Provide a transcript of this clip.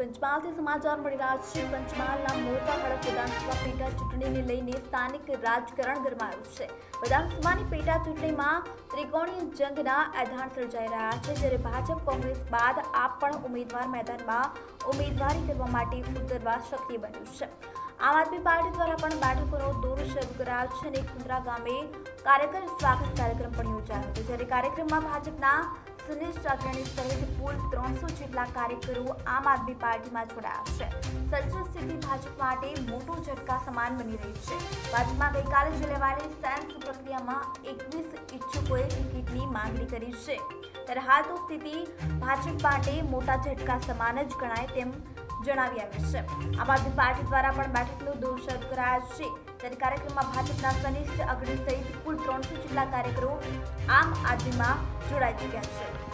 પંચમહાલથી સમાચાર મળી રહ્યા છે. પંચમહાલના મોટા હડફ વિધાનસભા પેટા ચૂંટણીને લઈને સ્થાનિક રાજકારણ ગરમાયું છે. વિધાનસભાની પેટા ચૂંટણીમાં ત્રિકોણીય જંગના એધાણ સર્જાઈ રહ્યા છે. જ્યારે ભાજપ કોંગ્રેસ બાદ આપ પણ ઉમેદવાર મેદાનમાં ઉમેદવારી કરવા માટે ઉતરવા સક્રિય બન્યું છે. આમ આદમી પાર્ટી દ્વારા પણ બેઠકોનો દોર શરૂ કરાયો છે અને કુંદરા ગામે કાર્યકર સ્વાગત કાર્યક્રમ પણ યોજાયો હતો. જ્યારે કાર્યક્રમમાં ભાજપના સુનિષ્ઠ અગ્રણી સહિત કુલ ત્રણસો જેટલા કાર્યકરો આમ આદમી પાર્ટીમાં જોડાયા છે. સર્જિત સ્થિતિ ભાજપ માટે મોટો ઝટકા સમાન બની રહી છે. ભાજપમાં ગઈકાલે જ લેવાયેલી સેન્સ પ્રક્રિયામાં એકવીસ ઈચ્છુકોએ ટિકિટની માંગણી કરી છે. ત્યારે હાલ તો સ્થિતિ ભાજપ માટે મોટા ઝટકા સમાન જ ગણાય તેમ જણાવી આવ્યું છે. આમ આદમી પાર્ટી દ્વારા પણ બેઠકનો દોર શરૂ કરાયો છે. ત્યારે કાર્યક્રમમાં ભાજપના કનિષ્ઠ અગ્રણી સહિત કુલ ત્રણસો જેટલા કાર્યકરો આમ આદમીમાં જોડાઈ ચૂક્યા છે.